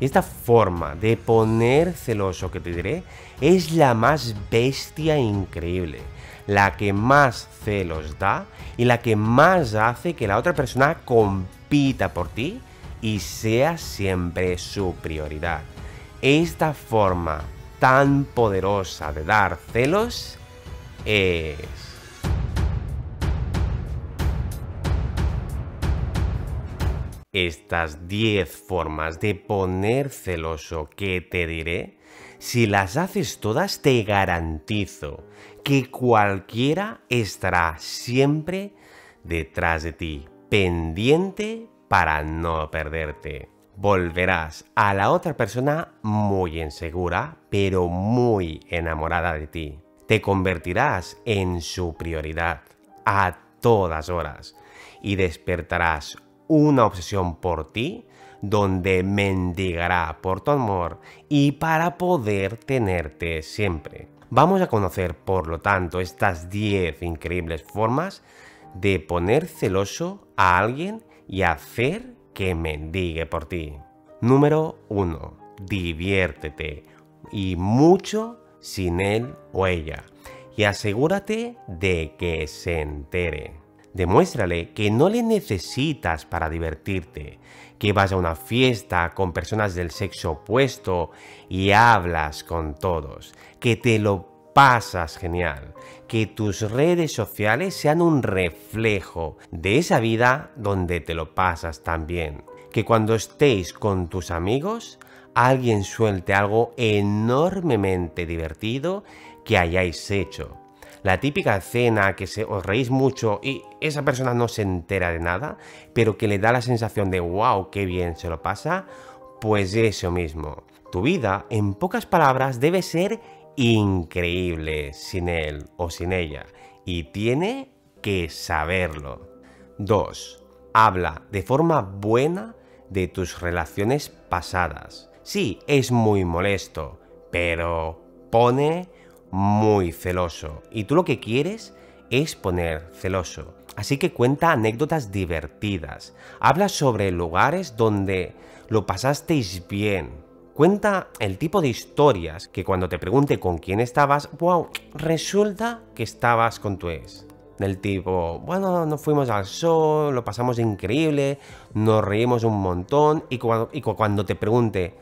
Esta forma de poner celoso que te diré es la más bestia increíble, la que más celos da y la que más hace que la otra persona compita por ti y sea siempre su prioridad. Esta forma tan poderosa de dar celos es... Estas 10 formas de poner celoso que te diré, si las haces todas te garantizo que cualquiera estará siempre detrás de ti, pendiente para no perderte. Volverás a la otra persona muy insegura, pero muy enamorada de ti. Te convertirás en su prioridad a todas horas y despertarás una obsesión por ti donde mendigará por tu amor y para poder tenerte siempre. Vamos a conocer, por lo tanto, estas 10 increíbles formas de poner celoso a alguien y hacer que mendigue por ti. Número 1. Diviértete y mucho sin él o ella. Y asegúrate de que se entere. Demuéstrale que no le necesitas para divertirte, que vas a una fiesta con personas del sexo opuesto y hablas con todos, que te lo pasas genial, que tus redes sociales sean un reflejo de esa vida donde te lo pasas tan bien, que cuando estéis con tus amigos alguien suelte algo enormemente divertido que hayáis hecho la típica cena que se, os reís mucho y esa persona no se entera de nada, pero que le da la sensación de wow, qué bien se lo pasa, pues eso mismo. Tu vida, en pocas palabras, debe ser increíble sin él o sin ella y tiene que saberlo. 2. Habla de forma buena de tus relaciones pasadas. Sí, es muy molesto, pero pone muy celoso y tú lo que quieres es poner celoso. Así que cuenta anécdotas divertidas. Habla sobre lugares donde lo pasasteis bien. Cuenta el tipo de historias que cuando te pregunte con quién estabas, wow, resulta que estabas con tu ex. Del tipo, bueno, nos fuimos al sol, lo pasamos increíble, nos reímos un montón y cuando, y cuando te pregunte,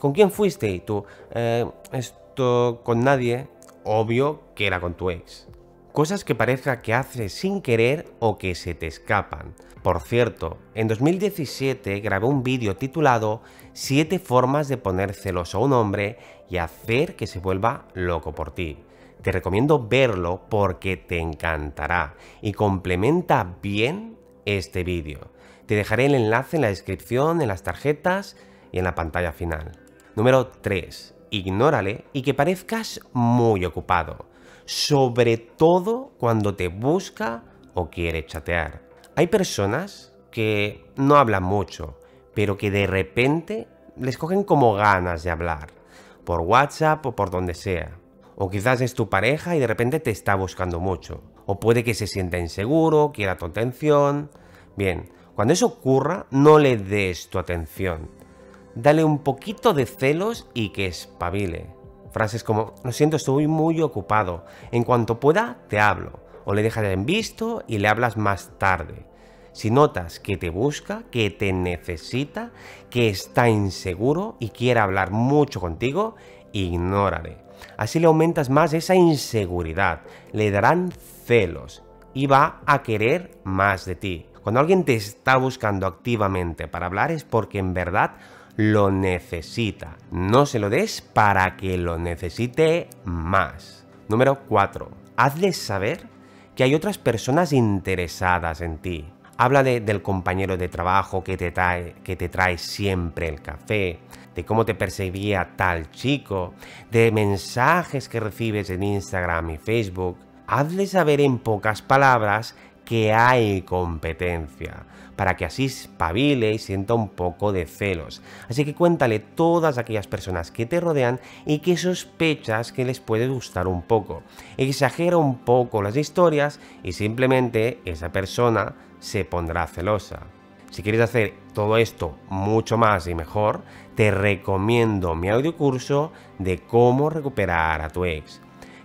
¿con quién fuiste? Y tú, eh, esto con nadie, obvio que era con tu ex. Cosas que parezca que haces sin querer o que se te escapan. Por cierto, en 2017 grabé un vídeo titulado 7 formas de poner celoso a un hombre y hacer que se vuelva loco por ti. Te recomiendo verlo porque te encantará y complementa bien este vídeo. Te dejaré el enlace en la descripción, en las tarjetas y en la pantalla final. Número 3 ignórale y que parezcas muy ocupado, sobre todo cuando te busca o quiere chatear. Hay personas que no hablan mucho, pero que de repente les cogen como ganas de hablar, por WhatsApp o por donde sea. O quizás es tu pareja y de repente te está buscando mucho. O puede que se sienta inseguro, quiera tu atención. Bien, cuando eso ocurra, no le des tu atención dale un poquito de celos y que espabile. Frases como, lo siento, estoy muy ocupado, en cuanto pueda te hablo, o le dejas en visto y le hablas más tarde. Si notas que te busca, que te necesita, que está inseguro y quiere hablar mucho contigo, ignórale. Así le aumentas más esa inseguridad, le darán celos y va a querer más de ti. Cuando alguien te está buscando activamente para hablar es porque en verdad lo necesita. No se lo des para que lo necesite más. Número 4. Hazle saber que hay otras personas interesadas en ti. Habla del compañero de trabajo que te, que te trae siempre el café, de cómo te perseguía tal chico, de mensajes que recibes en Instagram y Facebook. Hazle saber en pocas palabras que hay competencia, para que así espabile y sienta un poco de celos. Así que cuéntale todas aquellas personas que te rodean y que sospechas que les puede gustar un poco. Exagera un poco las historias y simplemente esa persona se pondrá celosa. Si quieres hacer todo esto mucho más y mejor, te recomiendo mi audiocurso de cómo recuperar a tu ex,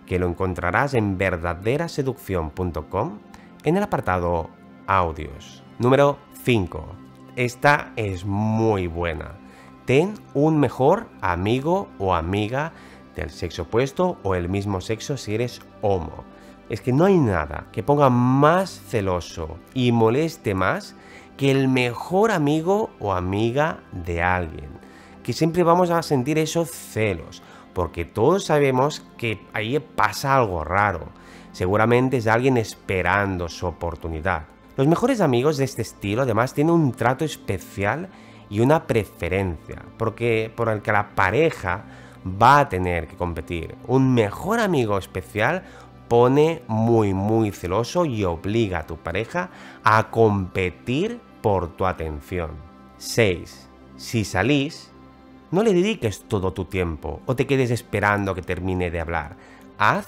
que lo encontrarás en verdaderaseducción.com en el apartado audios. Número 5. Esta es muy buena. Ten un mejor amigo o amiga del sexo opuesto o el mismo sexo si eres homo. Es que no hay nada que ponga más celoso y moleste más que el mejor amigo o amiga de alguien. Que siempre vamos a sentir esos celos, porque todos sabemos que ahí pasa algo raro. Seguramente es alguien esperando su oportunidad. Los mejores amigos de este estilo además tienen un trato especial y una preferencia, porque por el que la pareja va a tener que competir. Un mejor amigo especial pone muy muy celoso y obliga a tu pareja a competir por tu atención. 6. Si salís, no le dediques todo tu tiempo o te quedes esperando que termine de hablar. Haz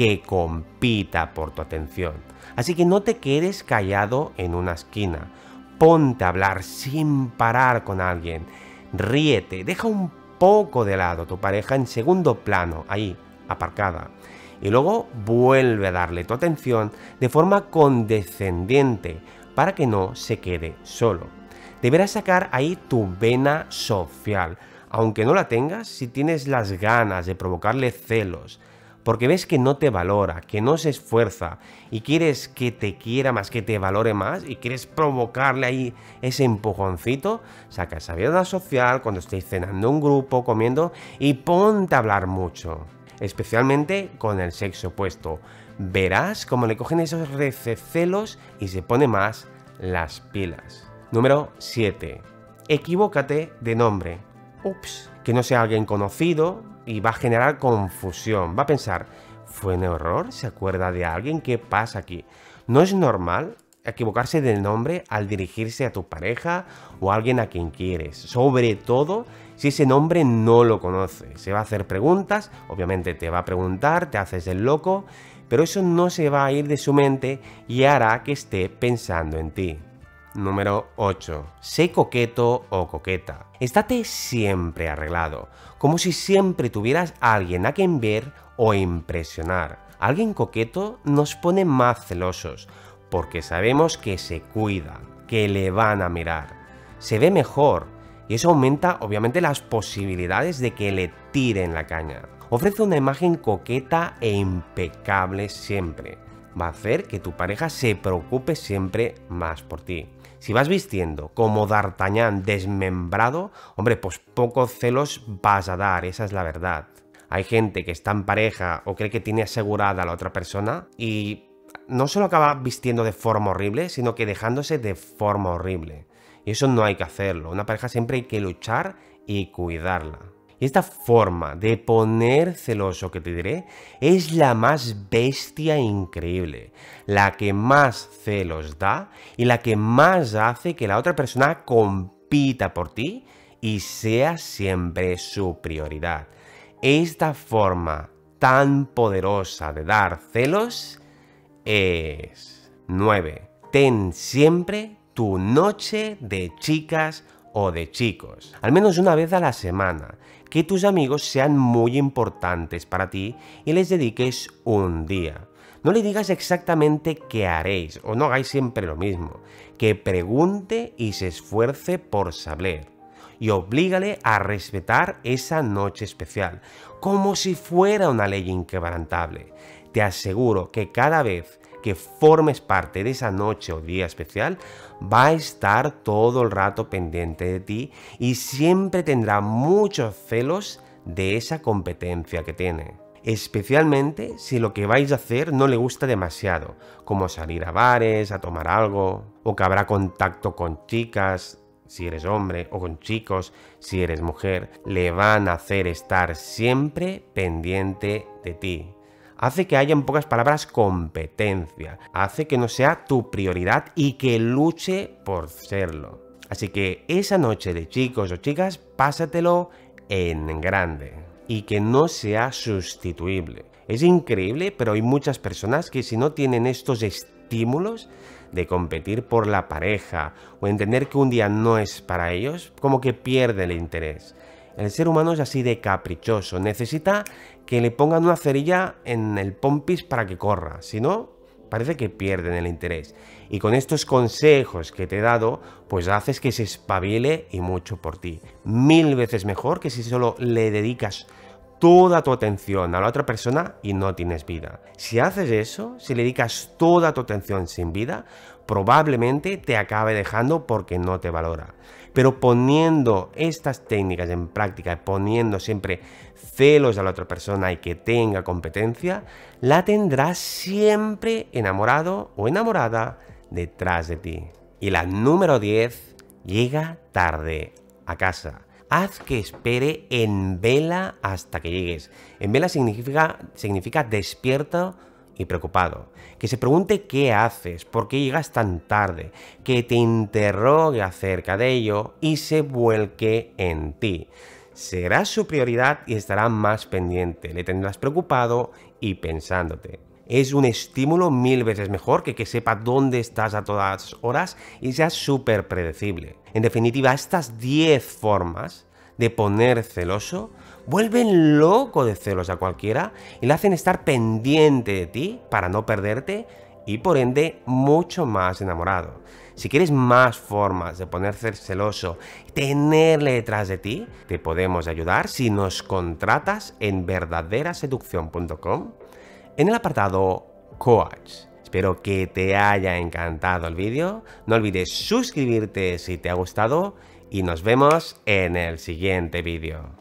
que compita por tu atención. Así que no te quedes callado en una esquina. Ponte a hablar sin parar con alguien. Ríete, deja un poco de lado tu pareja en segundo plano, ahí, aparcada. Y luego vuelve a darle tu atención de forma condescendiente para que no se quede solo. Deberás sacar ahí tu vena social, aunque no la tengas, si tienes las ganas de provocarle celos, porque ves que no te valora, que no se esfuerza y quieres que te quiera más, que te valore más y quieres provocarle ahí ese empujoncito, saca esa vida social cuando estéis cenando un grupo, comiendo y ponte a hablar mucho, especialmente con el sexo opuesto verás cómo le cogen esos rececelos y se pone más las pilas. Número 7. Equivócate de nombre. Ups, que no sea alguien conocido y va a generar confusión. Va a pensar, ¿fue un error? ¿Se acuerda de alguien? ¿Qué pasa aquí? No es normal equivocarse del nombre al dirigirse a tu pareja o a alguien a quien quieres. Sobre todo si ese nombre no lo conoce. Se va a hacer preguntas, obviamente te va a preguntar, te haces el loco pero eso no se va a ir de su mente y hará que esté pensando en ti. Número 8. Sé coqueto o coqueta. Estate siempre arreglado, como si siempre tuvieras a alguien a quien ver o impresionar. Alguien coqueto nos pone más celosos, porque sabemos que se cuida, que le van a mirar. Se ve mejor, y eso aumenta obviamente las posibilidades de que le tiren la caña. Ofrece una imagen coqueta e impecable siempre. Va a hacer que tu pareja se preocupe siempre más por ti. Si vas vistiendo como D'Artagnan desmembrado, hombre, pues pocos celos vas a dar, esa es la verdad. Hay gente que está en pareja o cree que tiene asegurada a la otra persona y no solo acaba vistiendo de forma horrible, sino que dejándose de forma horrible. Y eso no hay que hacerlo. Una pareja siempre hay que luchar y cuidarla. Esta forma de poner celoso que te diré es la más bestia increíble, la que más celos da y la que más hace que la otra persona compita por ti y sea siempre su prioridad. Esta forma tan poderosa de dar celos es 9. Ten siempre tu noche de chicas o de chicos, al menos una vez a la semana que tus amigos sean muy importantes para ti y les dediques un día. No le digas exactamente qué haréis o no hagáis siempre lo mismo. Que pregunte y se esfuerce por saber. Y oblígale a respetar esa noche especial, como si fuera una ley inquebrantable. Te aseguro que cada vez que formes parte de esa noche o día especial, va a estar todo el rato pendiente de ti y siempre tendrá muchos celos de esa competencia que tiene. Especialmente si lo que vais a hacer no le gusta demasiado, como salir a bares, a tomar algo, o que habrá contacto con chicas si eres hombre o con chicos si eres mujer, le van a hacer estar siempre pendiente de ti hace que haya en pocas palabras competencia, hace que no sea tu prioridad y que luche por serlo. Así que esa noche de chicos o chicas, pásatelo en grande y que no sea sustituible. Es increíble, pero hay muchas personas que si no tienen estos estímulos de competir por la pareja o entender que un día no es para ellos, como que pierde el interés. El ser humano es así de caprichoso, necesita que le pongan una cerilla en el pompis para que corra, si no, parece que pierden el interés. Y con estos consejos que te he dado, pues haces que se espabile y mucho por ti. Mil veces mejor que si solo le dedicas toda tu atención a la otra persona y no tienes vida. Si haces eso, si le dedicas toda tu atención sin vida, probablemente te acabe dejando porque no te valora. Pero poniendo estas técnicas en práctica, poniendo siempre celos a la otra persona y que tenga competencia, la tendrás siempre enamorado o enamorada detrás de ti. Y la número 10 llega tarde a casa haz que espere en vela hasta que llegues. En vela significa, significa despierto y preocupado. Que se pregunte qué haces, por qué llegas tan tarde, que te interrogue acerca de ello y se vuelque en ti. Serás su prioridad y estará más pendiente, le tendrás preocupado y pensándote. Es un estímulo mil veces mejor que que sepa dónde estás a todas horas y sea súper predecible. En definitiva, estas 10 formas de poner celoso vuelven loco de celos a cualquiera y le hacen estar pendiente de ti para no perderte y por ende mucho más enamorado. Si quieres más formas de ponerse celoso, tenerle detrás de ti, te podemos ayudar si nos contratas en verdaderaseducción.com en el apartado Coach. Espero que te haya encantado el vídeo. No olvides suscribirte si te ha gustado y nos vemos en el siguiente vídeo.